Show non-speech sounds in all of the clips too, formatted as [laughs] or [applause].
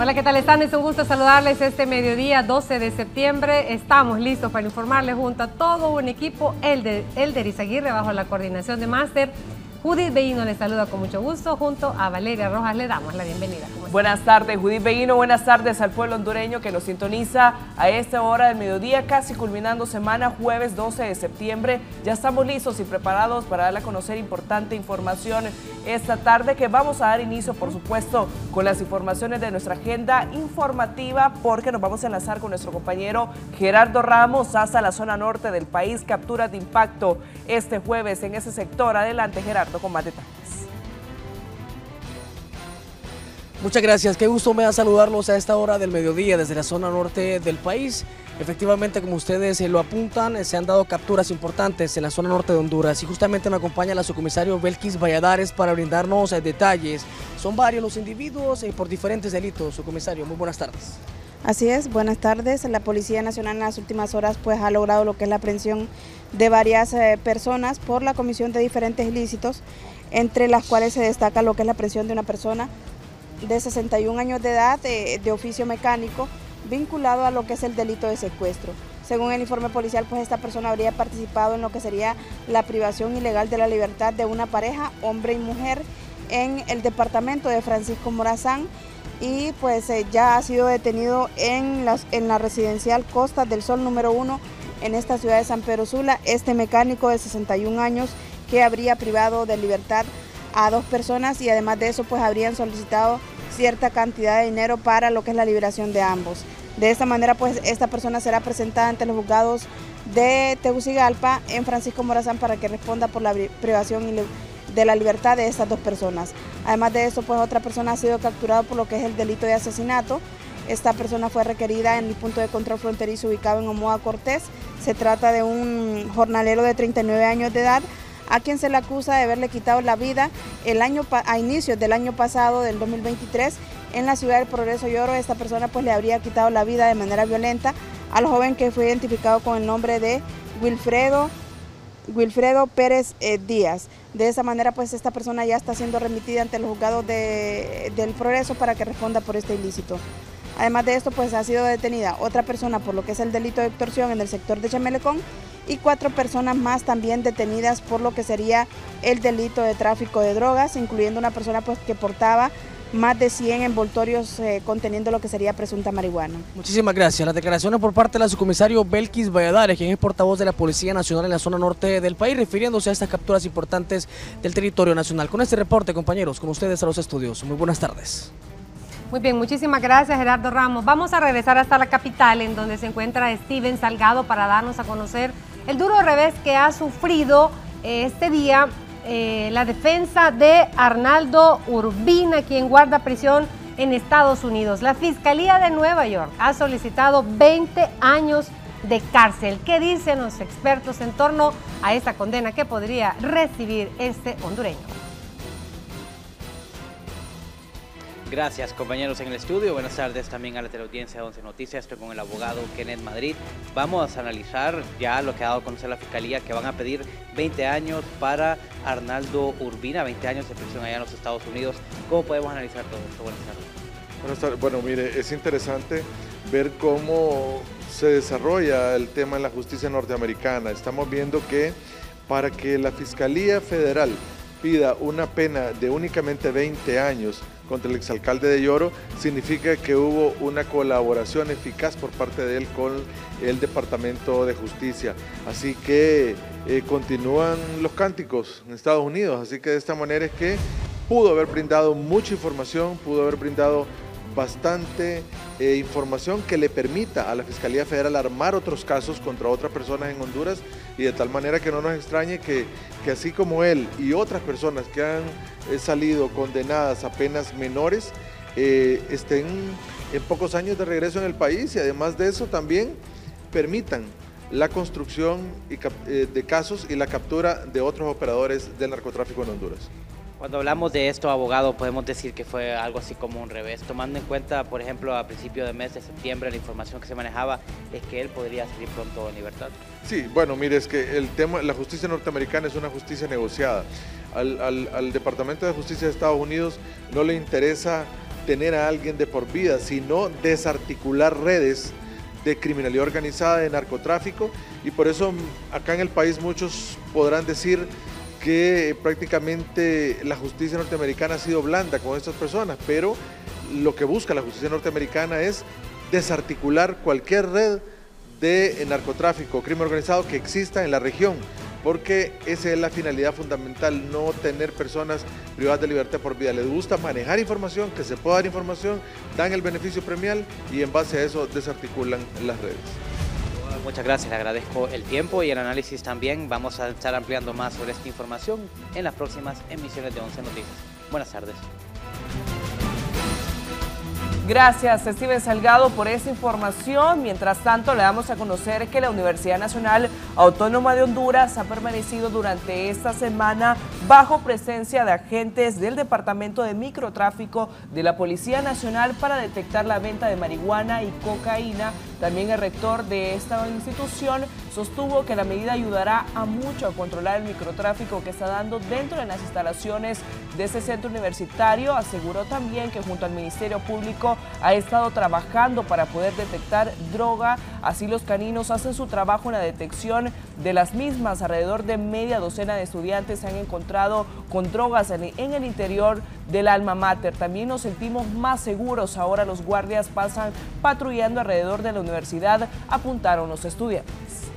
Hola, ¿qué tal están? Es un gusto saludarles este mediodía 12 de septiembre. Estamos listos para informarles junto a todo un equipo, el de Elder Izaguirre, bajo la coordinación de Máster. Judith Beino les saluda con mucho gusto. Junto a Valeria Rojas le damos la bienvenida. Buenas tardes, Judith Beino. Buenas tardes al pueblo hondureño que nos sintoniza a esta hora del mediodía, casi culminando semana, jueves 12 de septiembre. Ya estamos listos y preparados para darle a conocer importante información esta tarde que vamos a dar inicio, por supuesto, con las informaciones de nuestra agenda informativa porque nos vamos a enlazar con nuestro compañero Gerardo Ramos hasta la zona norte del país. Capturas de impacto este jueves en ese sector. Adelante, Gerardo con más detalles. Muchas gracias, qué gusto me da saludarlos a esta hora del mediodía desde la zona norte del país. Efectivamente, como ustedes lo apuntan, se han dado capturas importantes en la zona norte de Honduras y justamente me acompaña la subcomisario Belkis Valladares para brindarnos detalles. Son varios los individuos por diferentes delitos. Subcomisario, muy buenas tardes. Así es, buenas tardes. La Policía Nacional en las últimas horas pues ha logrado lo que es la aprehensión de varias eh, personas por la comisión de diferentes ilícitos, entre las cuales se destaca lo que es la aprehensión de una persona de 61 años de edad de, de oficio mecánico vinculado a lo que es el delito de secuestro. Según el informe policial, pues esta persona habría participado en lo que sería la privación ilegal de la libertad de una pareja, hombre y mujer, en el departamento de Francisco Morazán y pues eh, ya ha sido detenido en, las, en la residencial Costa del Sol número 1 en esta ciudad de San Pedro Sula, este mecánico de 61 años que habría privado de libertad a dos personas y además de eso pues habrían solicitado cierta cantidad de dinero para lo que es la liberación de ambos. De esta manera pues esta persona será presentada ante los juzgados de Tegucigalpa en Francisco Morazán para que responda por la privación de la libertad de estas dos personas. Además de eso, pues otra persona ha sido capturada por lo que es el delito de asesinato. Esta persona fue requerida en el punto de control fronterizo ubicado en Omoa Cortés. Se trata de un jornalero de 39 años de edad a quien se le acusa de haberle quitado la vida el año a inicios del año pasado, del 2023, en la ciudad del Progreso Lloro. Esta persona pues le habría quitado la vida de manera violenta al joven que fue identificado con el nombre de Wilfredo Wilfredo Pérez eh, Díaz. De esa manera, pues esta persona ya está siendo remitida ante los juzgados del Progreso para que responda por este ilícito. Además de esto, pues ha sido detenida otra persona por lo que es el delito de extorsión en el sector de Chamelecón y cuatro personas más también detenidas por lo que sería el delito de tráfico de drogas, incluyendo una persona pues que portaba más de 100 envoltorios eh, conteniendo lo que sería presunta marihuana. Muchísimas gracias. Las declaraciones por parte de la subcomisario Belkis Valladares, quien es portavoz de la Policía Nacional en la zona norte del país, refiriéndose a estas capturas importantes del territorio nacional. Con este reporte, compañeros, con ustedes a los estudios. Muy buenas tardes. Muy bien, muchísimas gracias Gerardo Ramos. Vamos a regresar hasta la capital en donde se encuentra Steven Salgado para darnos a conocer el duro revés que ha sufrido eh, este día eh, la defensa de Arnaldo Urbina, quien guarda prisión en Estados Unidos. La Fiscalía de Nueva York ha solicitado 20 años de cárcel. ¿Qué dicen los expertos en torno a esta condena que podría recibir este hondureño? Gracias compañeros en el estudio, buenas tardes también a la teleaudiencia de 11 Noticias, estoy con el abogado Kenneth Madrid. Vamos a analizar ya lo que ha dado a conocer la Fiscalía, que van a pedir 20 años para Arnaldo Urbina, 20 años de prisión allá en los Estados Unidos. ¿Cómo podemos analizar todo esto? Buenas tardes. Buenas tardes. Bueno, mire, es interesante ver cómo se desarrolla el tema en la justicia norteamericana. Estamos viendo que para que la Fiscalía Federal pida una pena de únicamente 20 años contra el exalcalde de Lloro, significa que hubo una colaboración eficaz por parte de él con el Departamento de Justicia. Así que eh, continúan los cánticos en Estados Unidos, así que de esta manera es que pudo haber brindado mucha información, pudo haber brindado bastante eh, información que le permita a la Fiscalía Federal armar otros casos contra otras personas en Honduras y de tal manera que no nos extrañe que, que así como él y otras personas que han eh, salido condenadas a penas menores eh, estén en pocos años de regreso en el país y además de eso también permitan la construcción de casos y la captura de otros operadores del narcotráfico en Honduras. Cuando hablamos de esto, abogado, podemos decir que fue algo así como un revés, tomando en cuenta, por ejemplo, a principio de mes de septiembre, la información que se manejaba es que él podría salir pronto en libertad. Sí, bueno, mire, es que el tema, la justicia norteamericana es una justicia negociada. Al, al Departamento de Justicia de Estados Unidos no le interesa tener a alguien de por vida, sino desarticular redes de criminalidad organizada, de narcotráfico, y por eso acá en el país muchos podrán decir que prácticamente la justicia norteamericana ha sido blanda con estas personas, pero lo que busca la justicia norteamericana es desarticular cualquier red de narcotráfico, crimen organizado que exista en la región, porque esa es la finalidad fundamental, no tener personas privadas de libertad por vida. Les gusta manejar información, que se pueda dar información, dan el beneficio premial y en base a eso desarticulan las redes. Muchas gracias, le agradezco el tiempo y el análisis también. Vamos a estar ampliando más sobre esta información en las próximas emisiones de 11 Noticias. Buenas tardes. Gracias, Steven Salgado, por esa información. Mientras tanto, le damos a conocer que la Universidad Nacional Autónoma de Honduras ha permanecido durante esta semana bajo presencia de agentes del Departamento de Microtráfico de la Policía Nacional para detectar la venta de marihuana y cocaína. También el rector de esta institución sostuvo que la medida ayudará a mucho a controlar el microtráfico que está dando dentro de las instalaciones de ese centro universitario. Aseguró también que junto al Ministerio Público ha estado trabajando para poder detectar droga. Así los caninos hacen su trabajo en la detección de las mismas. Alrededor de media docena de estudiantes se han encontrado con drogas en el interior del alma mater. También nos sentimos más seguros. Ahora los guardias pasan patrullando alrededor de la universidad, apuntaron los estudiantes.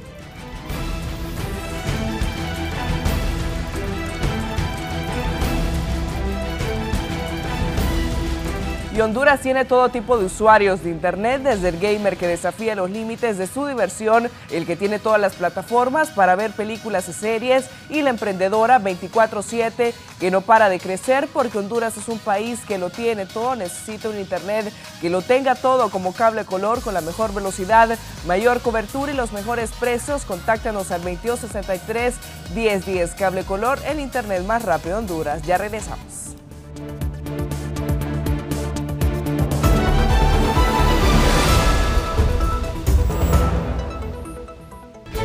Y Honduras tiene todo tipo de usuarios de Internet, desde el gamer que desafía los límites de su diversión, el que tiene todas las plataformas para ver películas y series, y la emprendedora 24/7 que no para de crecer porque Honduras es un país que lo tiene todo, necesita un Internet que lo tenga todo como cable color con la mejor velocidad, mayor cobertura y los mejores precios. Contáctanos al 2263 1010 Cable Color, el Internet más rápido de Honduras. Ya regresamos.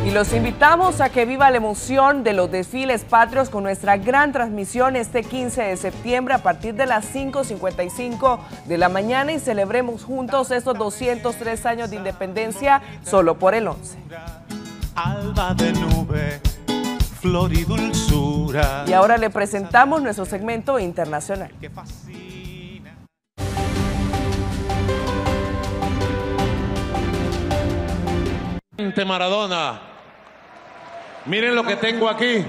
Y los invitamos a que viva la emoción de los desfiles patrios con nuestra gran transmisión este 15 de septiembre a partir de las 5.55 de la mañana y celebremos juntos estos 203 años de independencia solo por el 11. Alba de nube, flor y dulzura. Y ahora le presentamos nuestro segmento internacional. Maradona Miren lo que tengo aquí.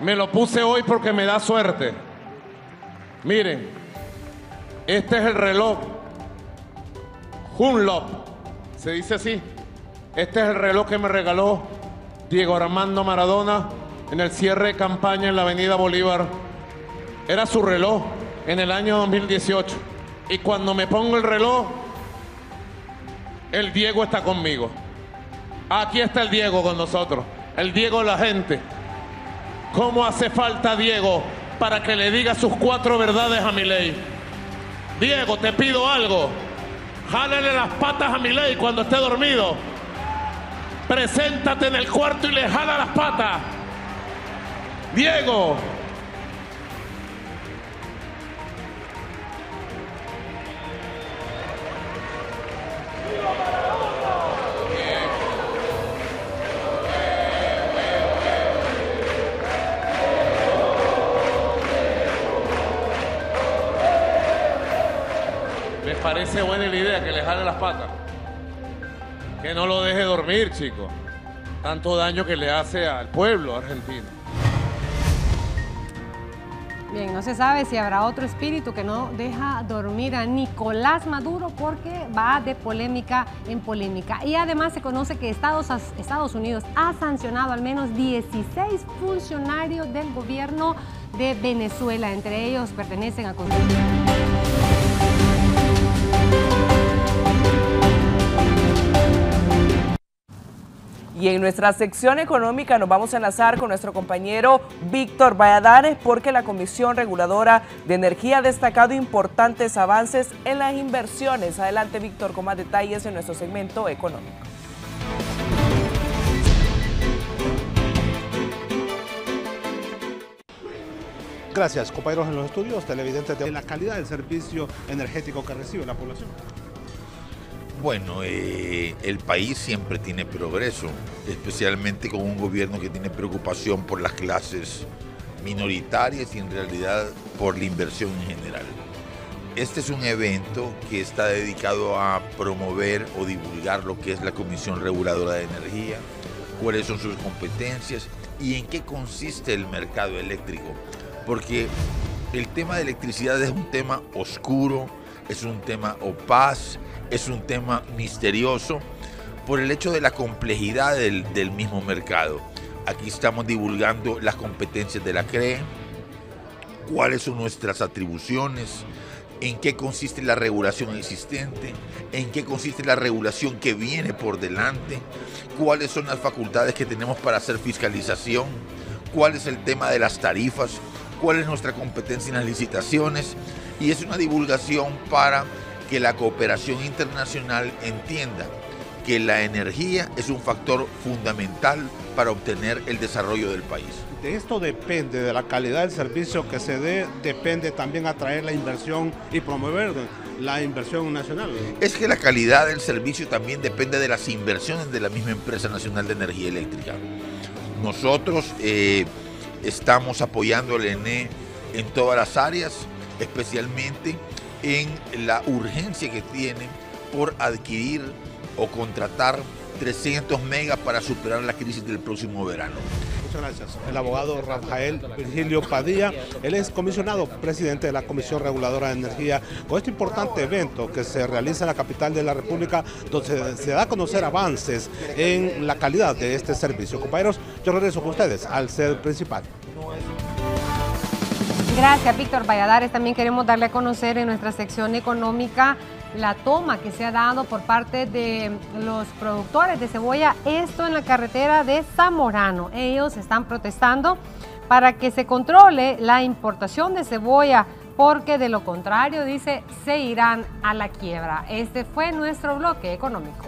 Me lo puse hoy porque me da suerte. Miren, este es el reloj Hunlop. Se dice así. Este es el reloj que me regaló Diego Armando Maradona en el cierre de campaña en la Avenida Bolívar. Era su reloj en el año 2018. Y cuando me pongo el reloj, el Diego está conmigo. Aquí está el Diego con nosotros. El Diego la gente. ¿Cómo hace falta Diego para que le diga sus cuatro verdades a mi ley? Diego, te pido algo. Jálale las patas a mi ley cuando esté dormido. Preséntate en el cuarto y le jala las patas. Diego, parece buena la idea que le jale las patas. Que no lo deje dormir, chicos. Tanto daño que le hace al pueblo argentino. Bien, no se sabe si habrá otro espíritu que no deja dormir a Nicolás Maduro porque va de polémica en polémica. Y además se conoce que Estados, Estados Unidos ha sancionado al menos 16 funcionarios del gobierno de Venezuela. Entre ellos pertenecen a... Y en nuestra sección económica nos vamos a enlazar con nuestro compañero Víctor Valladares porque la Comisión Reguladora de Energía ha destacado importantes avances en las inversiones. Adelante Víctor con más detalles en nuestro segmento económico. Gracias, compañeros en los estudios, televidentes de la calidad del servicio energético que recibe la población. Bueno, eh, el país siempre tiene progreso, especialmente con un gobierno que tiene preocupación por las clases minoritarias y en realidad por la inversión en general. Este es un evento que está dedicado a promover o divulgar lo que es la Comisión Reguladora de Energía, cuáles son sus competencias y en qué consiste el mercado eléctrico. Porque el tema de electricidad es un tema oscuro, es un tema opaz, es un tema misterioso por el hecho de la complejidad del, del mismo mercado. Aquí estamos divulgando las competencias de la CRE, cuáles son nuestras atribuciones, en qué consiste la regulación existente, en qué consiste la regulación que viene por delante, cuáles son las facultades que tenemos para hacer fiscalización, cuál es el tema de las tarifas, cuál es nuestra competencia en las licitaciones y es una divulgación para que la cooperación internacional entienda que la energía es un factor fundamental para obtener el desarrollo del país. De esto depende, de la calidad del servicio que se dé, depende también atraer la inversión y promover la inversión nacional. Es que la calidad del servicio también depende de las inversiones de la misma empresa nacional de energía eléctrica. Nosotros eh, estamos apoyando al ENE en todas las áreas, especialmente en la urgencia que tiene por adquirir o contratar 300 megas para superar la crisis del próximo verano. Muchas gracias. El abogado Rafael Virgilio Padilla, él es comisionado presidente de la Comisión Reguladora de Energía, con este importante evento que se realiza en la capital de la República, donde se da a conocer avances en la calidad de este servicio. Compañeros, yo regreso con ustedes al sede principal. Gracias, Víctor Valladares. También queremos darle a conocer en nuestra sección económica la toma que se ha dado por parte de los productores de cebolla, esto en la carretera de Zamorano. Ellos están protestando para que se controle la importación de cebolla, porque de lo contrario, dice, se irán a la quiebra. Este fue nuestro bloque económico.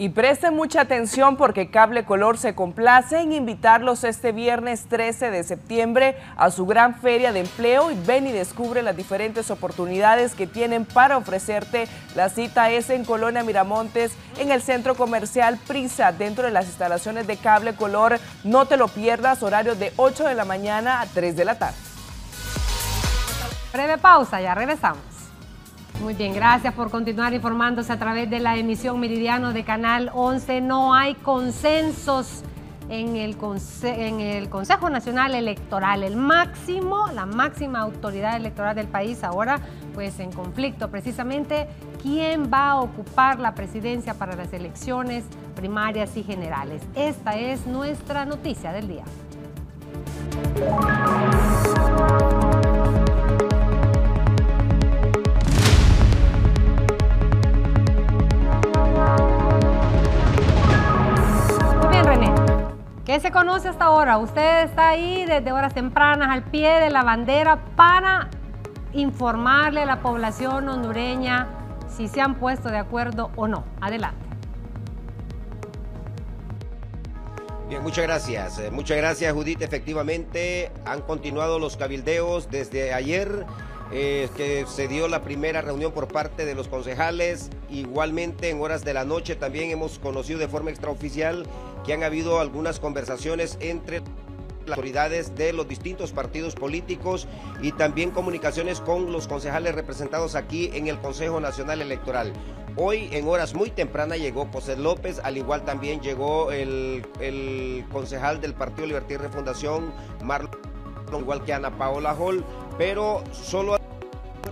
Y presten mucha atención porque Cable Color se complace en invitarlos este viernes 13 de septiembre a su gran feria de empleo y ven y descubre las diferentes oportunidades que tienen para ofrecerte. La cita es en Colonia Miramontes, en el centro comercial Prisa, dentro de las instalaciones de Cable Color. No te lo pierdas, horario de 8 de la mañana a 3 de la tarde. Breve pausa, ya regresamos. Muy bien, gracias por continuar informándose a través de la emisión Meridiano de Canal 11. No hay consensos en el, en el Consejo Nacional Electoral. El máximo, la máxima autoridad electoral del país ahora, pues en conflicto precisamente, quién va a ocupar la presidencia para las elecciones primarias y generales. Esta es nuestra noticia del día. ¿Qué se conoce hasta ahora? Usted está ahí desde horas tempranas al pie de la bandera para informarle a la población hondureña si se han puesto de acuerdo o no. Adelante. Bien, muchas gracias. Eh, muchas gracias, Judith. Efectivamente, han continuado los cabildeos desde ayer. Eh, que se dio la primera reunión por parte de los concejales. Igualmente en horas de la noche también hemos conocido de forma extraoficial que han habido algunas conversaciones entre las autoridades de los distintos partidos políticos y también comunicaciones con los concejales representados aquí en el Consejo Nacional Electoral. Hoy en horas muy tempranas llegó José López, al igual también llegó el, concejal del Partido Libertad y Refundación, Marlon, igual que Ana Paola Hall, pero solo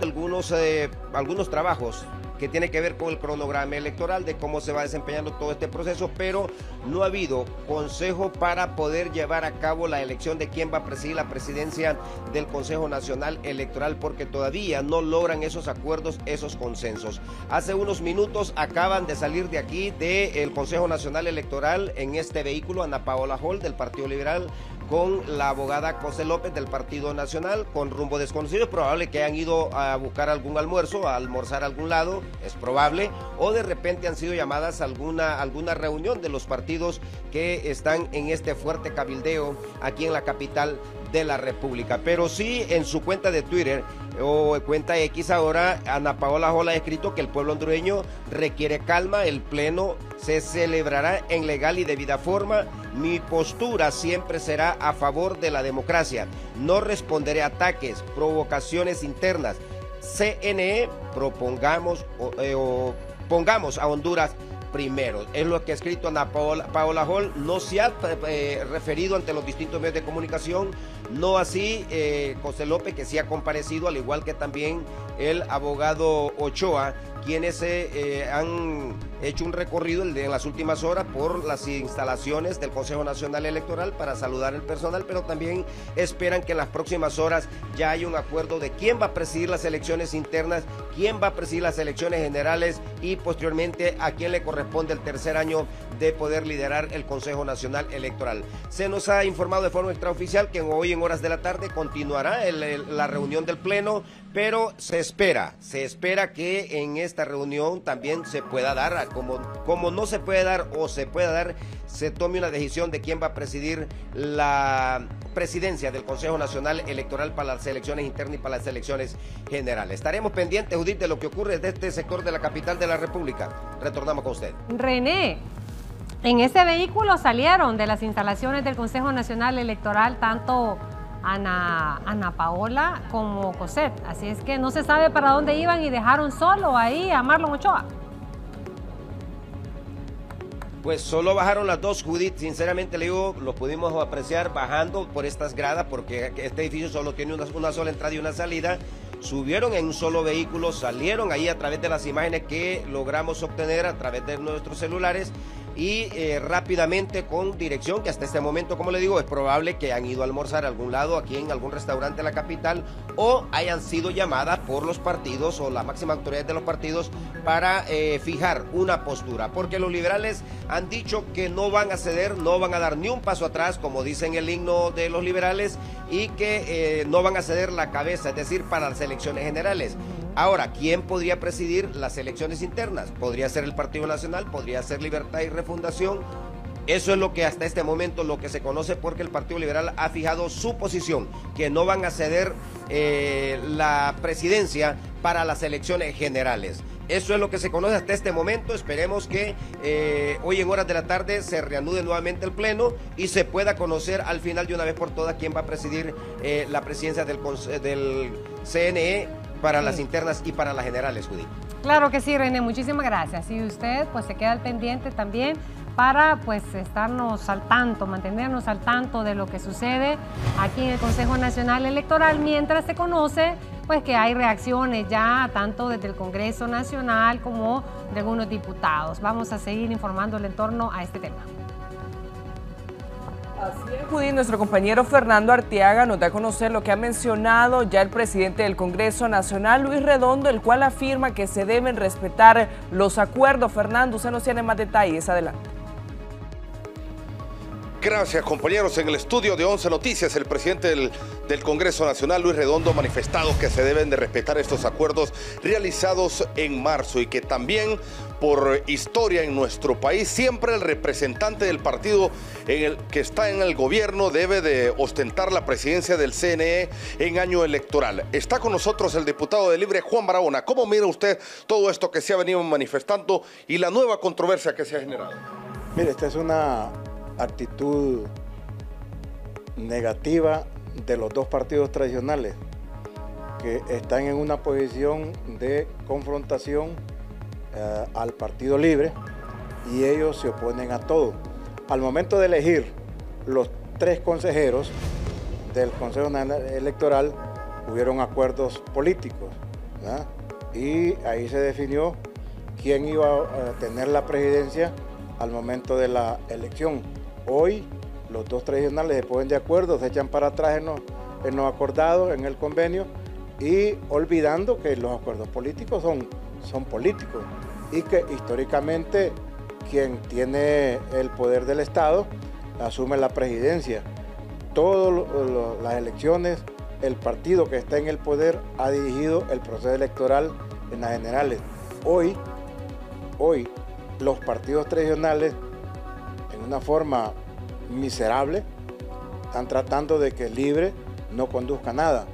algunos, eh, algunos trabajos que tiene que ver con el cronograma electoral de cómo se va desempeñando todo este proceso, pero no ha habido consejo para poder llevar a cabo la elección de quién va a presidir la presidencia del Consejo Nacional Electoral porque todavía no logran esos acuerdos, esos consensos. Hace unos minutos acaban de salir de aquí del Consejo Nacional Electoral en este vehículo Ana Paola Hall del Partido Liberal con la abogada José López del Partido Nacional con rumbo desconocido. Es probable que hayan ido a buscar algún almuerzo, a almorzar a algún lado, es probable, o de repente han sido llamadas a alguna, alguna reunión de los partidos que están en este fuerte cabildeo aquí en la capital de la República. Pero sí en su cuenta de Twitter o cuenta X ahora, Ana Paola Jola ha escrito que el pueblo hondureño requiere calma, el pleno se celebrará en legal y debida forma. Mi postura siempre será a favor de la democracia. No responderé a ataques, provocaciones internas. CNE, propongamos eh, o pongamos a Honduras primero. Es lo que ha escrito Ana Paola, Hall. No se ha eh, referido ante los distintos medios de comunicación. No así eh, José López, que sí ha comparecido, al igual que también el abogado Ochoa, quienes eh, han hecho un recorrido en las últimas horas por las instalaciones del Consejo Nacional Electoral para saludar al personal, pero también esperan que en las próximas horas ya haya un acuerdo de quién va a presidir las elecciones internas, quién va a presidir las elecciones generales y posteriormente a quién le corresponde el tercer año de poder liderar el Consejo Nacional Electoral. Se nos ha informado de forma extraoficial que hoy en horas de la tarde continuará la reunión del Pleno, pero se espera, se espera que en esta reunión también se pueda dar como, como no se puede dar o se puede dar, se tome una decisión de quién va a presidir la presidencia del Consejo Nacional Electoral para las elecciones internas y para las elecciones generales. Estaremos pendientes, Judith, de lo que ocurre desde este sector de la capital de la República. Retornamos con usted. René, en ese vehículo salieron de las instalaciones del Consejo Nacional Electoral tanto Ana, Ana Paola como Cosette. Así es que no se sabe para dónde iban y dejaron solo ahí a Marlon Ochoa. Pues solo bajaron las dos, Judith. Sinceramente le digo, lo pudimos apreciar bajando por estas gradas porque este edificio solo tiene una, una, sola entrada y una salida. Subieron en un solo vehículo, salieron ahí a través de las imágenes que logramos obtener a través de nuestros celulares y eh, rápidamente con dirección, que hasta este momento, como le digo, es probable que han ido a almorzar a algún lado, aquí en algún restaurante de la capital, o hayan sido llamadas por los partidos o la máxima autoridad de los partidos para eh, fijar una postura, porque los liberales han dicho que no van a ceder, no van a dar ni un paso atrás, como dicen el himno de los liberales, y que eh, no van a ceder la cabeza, es decir, para las elecciones generales. Ahora, ¿quién podría presidir las elecciones internas? Podría ser el Partido Nacional, podría ser Libertad y Refundación. Eso es lo que hasta este momento lo que se conoce porque el Partido Liberal ha fijado su posición, que no van a ceder eh, la presidencia para las elecciones generales. Eso es lo que se conoce hasta este momento. Esperemos que eh, hoy en horas de la tarde se reanude nuevamente el Pleno y se pueda conocer al final de una vez por todas quién va a presidir eh, la presidencia del, del CNE para las internas y para las generales, Judy. Claro que sí, René, muchísimas gracias. Y usted pues se queda al pendiente también para pues estarnos al tanto, mantenernos al tanto de lo que sucede aquí en el Consejo Nacional Electoral mientras se conoce pues que hay reacciones ya tanto desde el Congreso Nacional como de algunos diputados. Vamos a seguir informándole en torno a este tema. Nuestro compañero Fernando Arteaga nos da a conocer lo que ha mencionado ya el presidente del Congreso Nacional, Luis Redondo, el cual afirma que se deben respetar los acuerdos. Fernando, usted nos tiene más detalles. Adelante. Gracias compañeros. En el estudio de 11 Noticias, el presidente del, Congreso Nacional, Luis Redondo, ha manifestado que se deben de respetar estos acuerdos realizados en marzo y que también por historia en nuestro país, siempre el representante del partido en el, que está en el gobierno debe de ostentar la presidencia del CNE en año electoral. Está con nosotros el diputado de Libre, Juan Barahona. ¿Cómo mira usted todo esto que se ha venido manifestando y la nueva controversia que se ha generado? Mire, esta es una actitud negativa de los dos partidos tradicionales que están en una posición de confrontación eh, al Partido Libre y ellos se oponen a todo. Al momento de elegir los tres consejeros del Consejo Electoral hubieron acuerdos políticos y ahí se definió quién iba a tener la presidencia al momento de la elección. Hoy los dos tradicionales se ponen de acuerdo, se echan para atrás en los, acordados, en el convenio, y olvidando que los acuerdos políticos son, son políticos y que históricamente quien tiene el poder del Estado asume la presidencia. todas las elecciones, el partido que está en el poder ha dirigido el proceso electoral en las generales. Hoy, hoy, los partidos tradicionales, en una forma miserable, están tratando de que el libre no conduzca nada.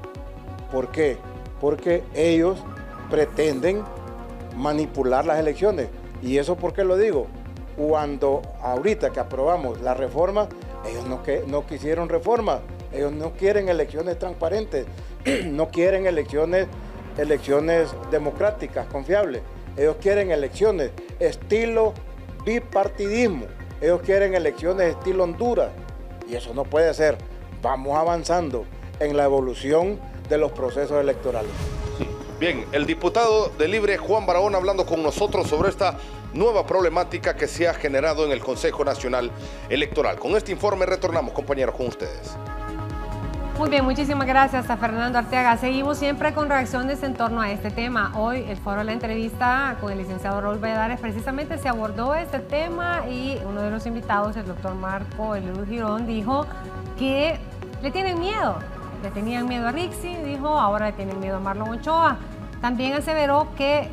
¿Por qué? Porque ellos pretenden manipular las elecciones. ¿Y eso por qué lo digo? Cuando ahorita que aprobamos la reforma, ellos no, que, no quisieron reforma, ellos no quieren elecciones transparentes, [clears throat] no quieren elecciones, elecciones democráticas, confiables. Ellos quieren elecciones estilo bipartidismo. Ellos quieren elecciones estilo Honduras. Y eso no puede ser. Vamos avanzando en la evolución de los procesos electorales. Bien, el diputado de Libre Juan Barahona hablando con nosotros sobre esta nueva problemática que se ha generado en el Consejo Nacional Electoral. Con este informe retornamos, compañeros, con ustedes. Muy bien, muchísimas gracias a Fernando Arteaga. Seguimos siempre con reacciones en torno a este tema. Hoy el foro de la entrevista con el licenciado Raúl Valladares precisamente se abordó este tema y uno de los invitados, el doctor Marco Elud Girón, dijo que le tienen miedo. Le tenían miedo a Rixi, dijo, ahora le tienen miedo a Marlon Ochoa. También aseveró que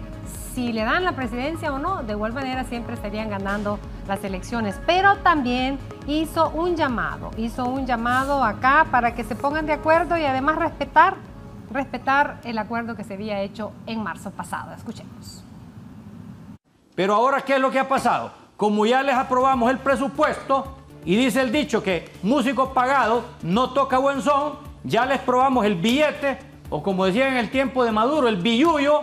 si le dan la presidencia o no, de igual manera siempre estarían ganando las elecciones. Pero también hizo un llamado, hizo un llamado acá para que se pongan de acuerdo y además respetar, respetar el acuerdo que se había hecho en marzo pasado. Escuchemos. Pero ahora, ¿qué es lo que ha pasado? Como ya les aprobamos el presupuesto y dice el dicho que músico pagado no toca buen son, ya les probamos el billete, o como decía en el tiempo de Maduro, el billuyo,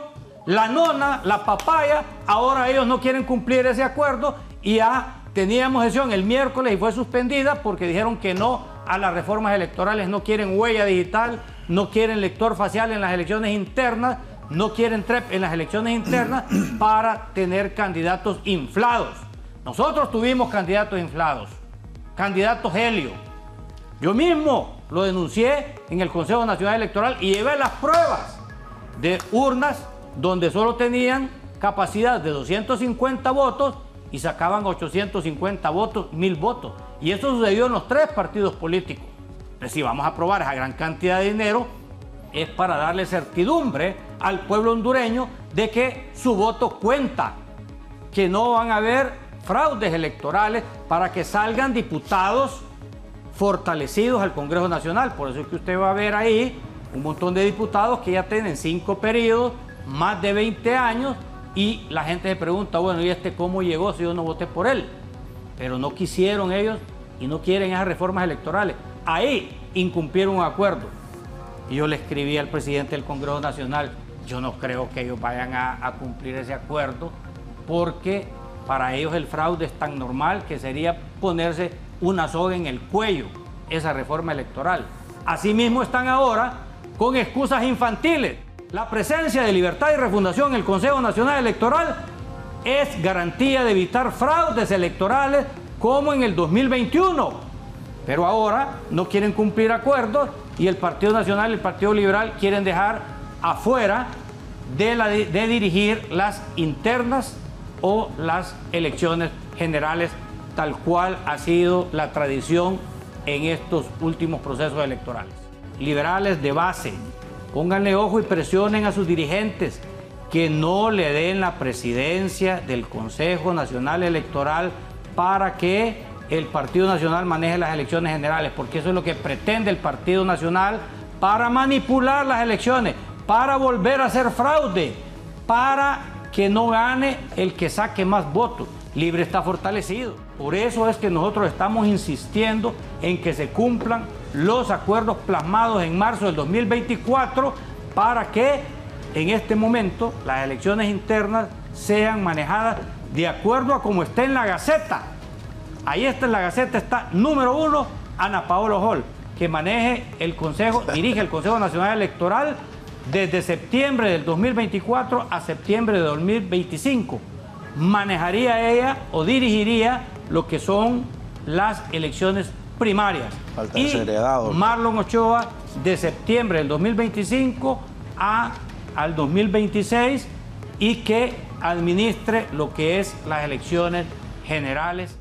la nona, la papaya, ahora ellos no quieren cumplir ese acuerdo y ya teníamos sesión el miércoles y fue suspendida porque dijeron que no a las reformas electorales, no quieren huella digital, no quieren lector facial en las elecciones internas, no quieren TREP en las elecciones internas [clears throat] para tener candidatos inflados. Nosotros tuvimos candidatos inflados, candidatos helio. Yo mismo lo denuncié en el Consejo Nacional Electoral y llevé las pruebas de urnas donde solo tenían capacidad de 250 votos y sacaban 850 votos, 1000 votos. Y eso sucedió en los tres partidos políticos. Entonces, si vamos a aprobar esa gran cantidad de dinero, es para darle certidumbre al pueblo hondureño de que su voto cuenta, que no van a haber fraudes electorales para que salgan diputados fortalecidos al Congreso Nacional. Por eso es que usted va a ver ahí un montón de diputados que ya tienen cinco periodos, más de 20 años y la gente se pregunta, bueno, ¿y este cómo llegó si yo no voté por él? Pero no quisieron ellos y no quieren esas reformas electorales. Ahí incumplieron un acuerdo. Y yo le escribí al presidente del Congreso Nacional, yo no creo que ellos vayan a, a cumplir ese acuerdo porque para ellos el fraude es tan normal que sería ponerse una soga en el cuello esa reforma electoral. Asimismo están ahora con excusas infantiles la presencia de libertad y refundación en el Consejo Nacional Electoral es garantía de evitar fraudes electorales como en el 2021. Pero ahora no quieren cumplir acuerdos y el Partido Nacional y el Partido Liberal quieren dejar afuera de, de dirigir las internas o las elecciones generales, tal cual ha sido la tradición en estos últimos procesos electorales. Liberales de base, Pónganle ojo y presionen a sus dirigentes que no le den la presidencia del Consejo Nacional Electoral para que el Partido Nacional maneje las elecciones generales, porque eso es lo que pretende el Partido Nacional para manipular las elecciones, para volver a hacer fraude, para que no gane el que saque más votos. Libre está fortalecido. Por eso es que nosotros estamos insistiendo en que se cumplan los acuerdos plasmados en marzo del 2024 para que en este momento las elecciones internas sean manejadas de acuerdo a como está en la Gaceta. Ahí está en la Gaceta, está número uno, Ana Paolo Hall, que maneje el Consejo, [laughs] dirige el Consejo Nacional Electoral desde septiembre del 2024 a septiembre de 2025. Manejaría ella o dirigiría lo que son las elecciones primarias. y Marlon Ochoa de septiembre del 2025 a, al 2026 y que administre lo que es las elecciones generales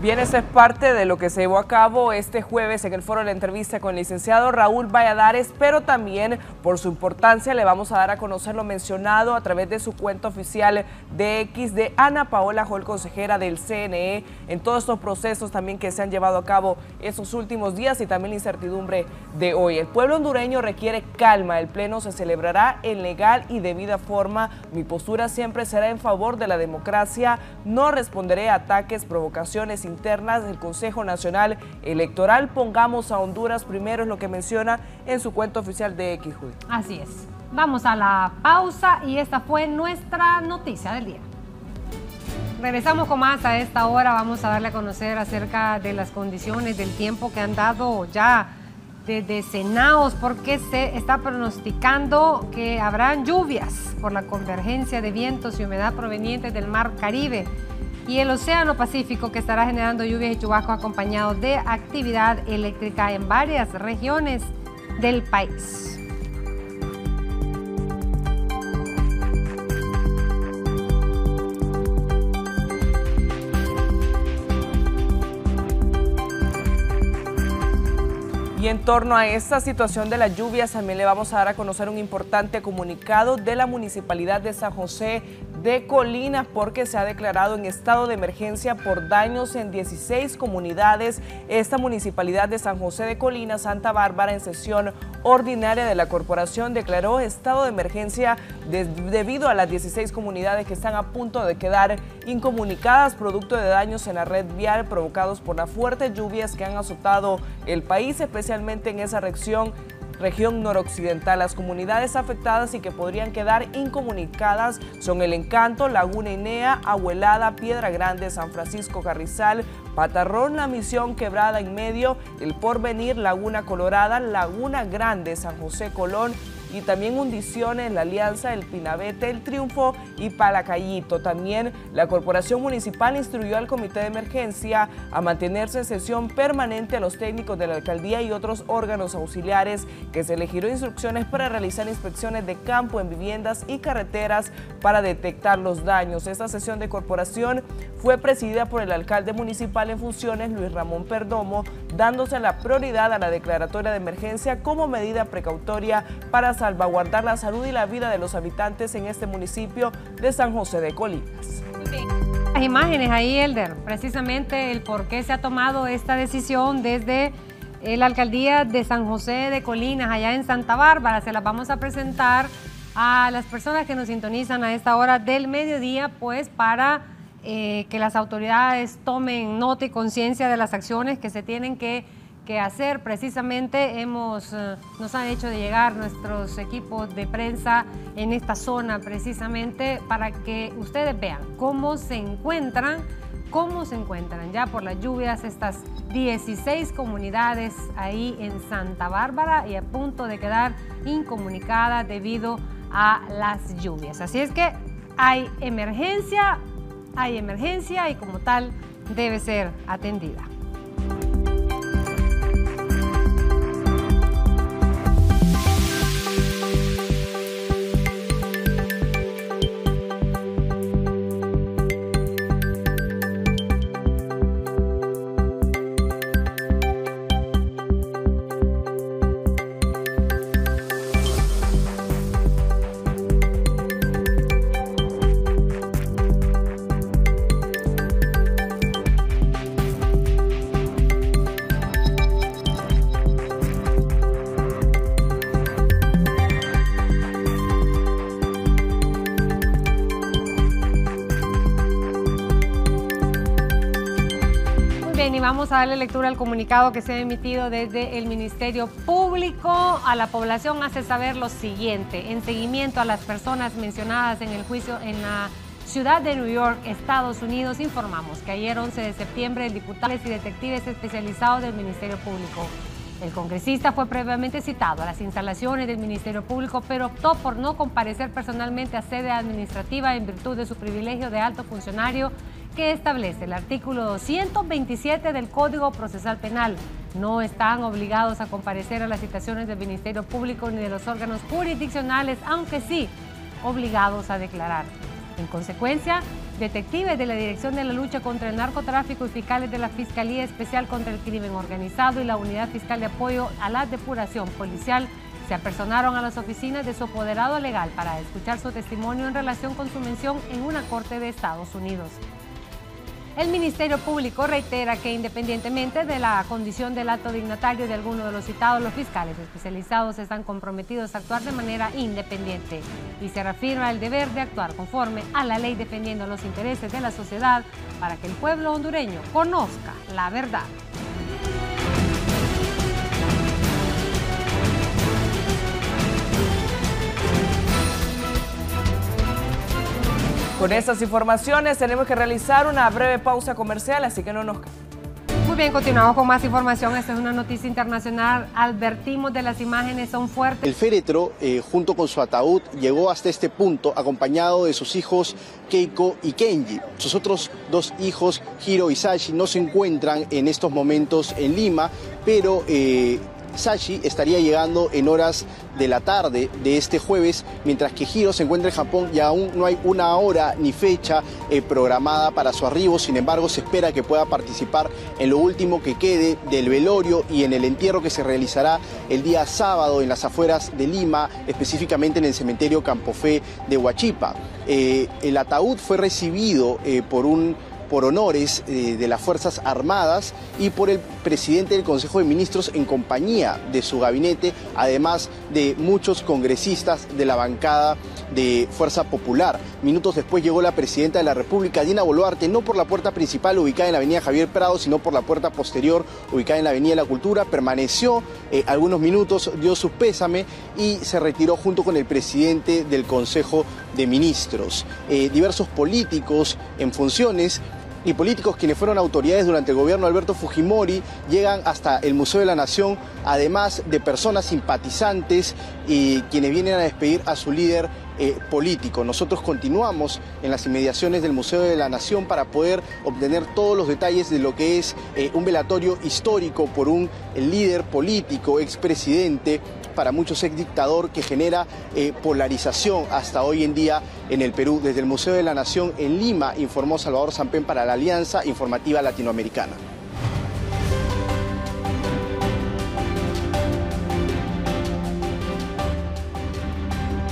bien. Esa es parte de lo que se llevó a cabo este jueves en el foro de la entrevista con el licenciado Raúl Valladares, pero también por su importancia le vamos a dar a conocer lo mencionado a través de su cuenta oficial de X de Ana Paola Jol, consejera del CNE, en todos estos procesos también que se han llevado a cabo esos últimos días y también la incertidumbre de hoy. El pueblo hondureño requiere calma, el pleno se celebrará en legal y debida forma. Mi postura siempre será en favor de la democracia, no responderé a ataques, provocaciones, internas del Consejo Nacional Electoral. Pongamos a Honduras primero, es lo que menciona en su cuenta oficial de XJUD. Así es. Vamos a la pausa y esta fue nuestra noticia del día. Regresamos con más a esta hora. Vamos a darle a conocer acerca de las condiciones del tiempo que han dado ya de Senaos porque se está pronosticando que habrán lluvias por la convergencia de vientos y humedad provenientes del mar Caribe y el Océano Pacífico que estará generando lluvias y chubascos acompañados de actividad eléctrica en varias regiones del país. Y en torno a esta situación de las lluvias también le vamos a dar a conocer un importante comunicado de la Municipalidad de San José de Colinas porque se ha declarado en estado de emergencia por daños en 16 comunidades. Esta municipalidad de San José de Colinas, Santa Bárbara, en sesión ordinaria de la corporación declaró estado de emergencia debido a las 16 comunidades que están a punto de quedar incomunicadas producto de daños en la red vial provocados por las fuertes lluvias que han azotado el país, especialmente en esa región región noroccidental. Las comunidades afectadas y que podrían quedar incomunicadas son El Encanto, Laguna Inea, Abuelada, Piedra Grande, San Francisco Carrizal, Patarrón, La Misión, Quebrada en Medio, El Porvenir, Laguna Colorada, Laguna Grande, San José Colón, y también Hundiciones, La Alianza, El Pinabete, El Triunfo y Palacayito. También la Corporación Municipal instruyó al Comité de Emergencia a mantenerse en sesión permanente a los técnicos de la Alcaldía y otros órganos auxiliares que se elegiró instrucciones para realizar inspecciones de campo en viviendas y carreteras para detectar los daños. Esta sesión de corporación fue presidida por el alcalde municipal en funciones, Luis Ramón Perdomo, dándose la prioridad a la declaratoria de emergencia como medida precautoria para salvaguardar la salud y la vida de los habitantes en este municipio de San José de Colinas. Las imágenes ahí, Elder, precisamente el por qué se ha tomado esta decisión desde eh, la alcaldía de San José de Colinas, allá en Santa Bárbara. Se las vamos a presentar a las personas que nos sintonizan a esta hora del mediodía, pues para eh, que las autoridades tomen nota y conciencia de las acciones que se tienen que que hacer. Precisamente hemos, eh, nos han hecho llegar nuestros equipos de prensa en esta zona precisamente para que ustedes vean cómo se encuentran, cómo se encuentran ya por las lluvias estas 16 comunidades ahí en Santa Bárbara y a punto de quedar incomunicadas debido a las lluvias. Así es que hay emergencia, hay emergencia y como tal debe ser atendida. Vamos a darle lectura al comunicado que se ha emitido desde el Ministerio Público. A la población hace saber lo siguiente. En seguimiento a las personas mencionadas en el juicio en la ciudad de New York, Estados Unidos, informamos que ayer 11 de septiembre diputados y detectives especializados del Ministerio Público el congresista fue previamente citado a las instalaciones del Ministerio Público, pero optó por no comparecer personalmente a sede administrativa en virtud de su privilegio de alto funcionario que establece el artículo 227 del Código Procesal Penal. No están obligados a comparecer a las citaciones del Ministerio Público ni de los órganos jurisdiccionales, aunque sí obligados a declarar. En consecuencia, Detectives de la Dirección de la Lucha contra el Narcotráfico y fiscales de la Fiscalía Especial contra el Crimen Organizado y la Unidad Fiscal de Apoyo a la Depuración Policial se apersonaron a las oficinas de su apoderado legal para escuchar su testimonio en relación con su mención en una corte de Estados Unidos. El Ministerio Público reitera que independientemente de la condición del acto dignatario de alguno de los citados, los fiscales especializados están comprometidos a actuar de manera independiente y se reafirma el deber de actuar conforme a la ley defendiendo los intereses de la sociedad para que el pueblo hondureño conozca la verdad. Con estas informaciones tenemos que realizar una breve pausa comercial, así que no nos... Muy bien, continuamos con más información. Esta es una noticia internacional. Advertimos de las imágenes, son fuertes. El féretro, eh, junto con su ataúd, llegó hasta este punto acompañado de sus hijos Keiko y Kenji. Sus otros dos hijos, Hiro y Sashi, no se encuentran en estos momentos en Lima, pero eh, Sashi estaría llegando en horas de la tarde de este jueves, mientras que Hiro se encuentra en Japón y aún no hay una hora ni fecha eh, programada para su arribo. Sin embargo, se espera que pueda participar en lo último que quede del velorio y en el entierro que se realizará el día sábado en las afueras de Lima, específicamente en el cementerio Campofé de Huachipa. Eh, el ataúd fue recibido eh, por un por honores eh, de las Fuerzas Armadas y por el presidente del Consejo de Ministros en compañía de su gabinete, además de muchos congresistas de la bancada de Fuerza Popular. Minutos después llegó la presidenta de la República, Dina Boluarte, no por la puerta principal ubicada en la avenida Javier Prado, sino por la puerta posterior ubicada en la avenida La Cultura. Permaneció eh, algunos minutos, dio su pésame y se retiró junto con el presidente del Consejo de Ministros. Eh, diversos políticos en funciones y políticos quienes fueron autoridades durante el gobierno de Alberto Fujimori llegan hasta el Museo de la Nación, además de personas simpatizantes y quienes vienen a despedir a su líder eh, político. Nosotros continuamos en las inmediaciones del Museo de la Nación para poder obtener todos los detalles de lo que es eh, un velatorio histórico por un líder político, expresidente, para muchos ex dictador que genera eh, polarización hasta hoy en día en el Perú. Desde el Museo de la Nación en Lima informó Salvador Sampén para la Alianza Informativa Latinoamericana.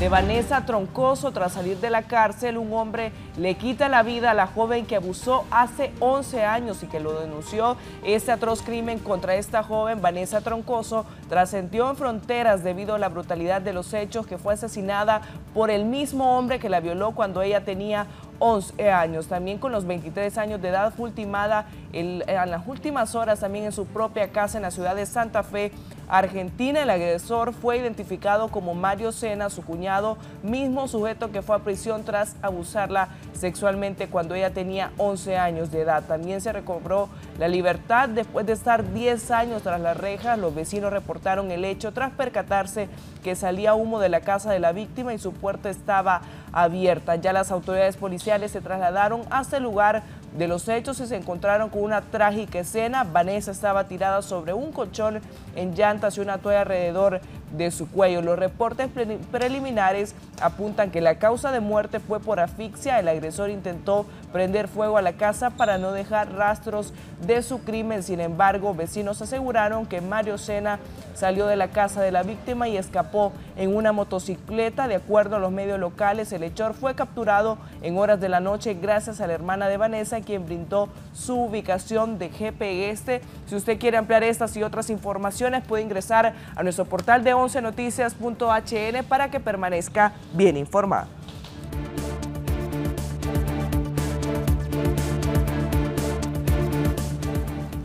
Vanessa Troncoso. Tras salir de la cárcel, un hombre le quita la vida a la joven que abusó hace 11 años y que lo denunció. Este atroz crimen contra esta joven, Vanessa Troncoso, trascendió en fronteras debido a la brutalidad de los hechos que fue asesinada por el mismo hombre que la violó cuando ella tenía 11 años. También con los 23 años de edad fue ultimada en las últimas horas también en su propia casa en la ciudad de Santa Fe, Argentina. El agresor fue identificado como Mario Sena, su cuñado, mismo sujeto que fue a prisión tras abusarla sexualmente cuando ella tenía 11 años de edad. También se recobró la libertad después de estar 10 años tras las rejas. Los vecinos reportaron el hecho tras percatarse que salía humo de la casa de la víctima y su puerta estaba abierta. Ya las autoridades policiales se trasladaron hasta el lugar de los hechos y se encontraron con una trágica escena. Vanessa estaba tirada sobre un colchón en llantas y una toalla alrededor de su cuello. Los reportes preliminares apuntan que la causa de muerte fue por asfixia. El agresor intentó prender fuego a la casa para no dejar rastros de su crimen. Sin embargo, vecinos aseguraron que Mario Sena salió de la casa de la víctima y escapó en una motocicleta. De acuerdo a los medios locales, el hechor fue capturado en horas de la noche gracias a la hermana de Vanessa, quien brindó su ubicación de GPS. Si usted quiere ampliar estas y otras informaciones, puede ingresar a nuestro portal de 11noticias.hn para que permanezca bien informado.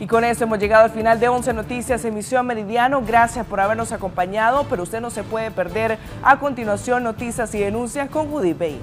Y con eso hemos llegado al final de 11 Noticias, emisión Meridiano. Gracias por habernos acompañado, pero usted no se puede perder a continuación noticias y denuncias con Judy Bay.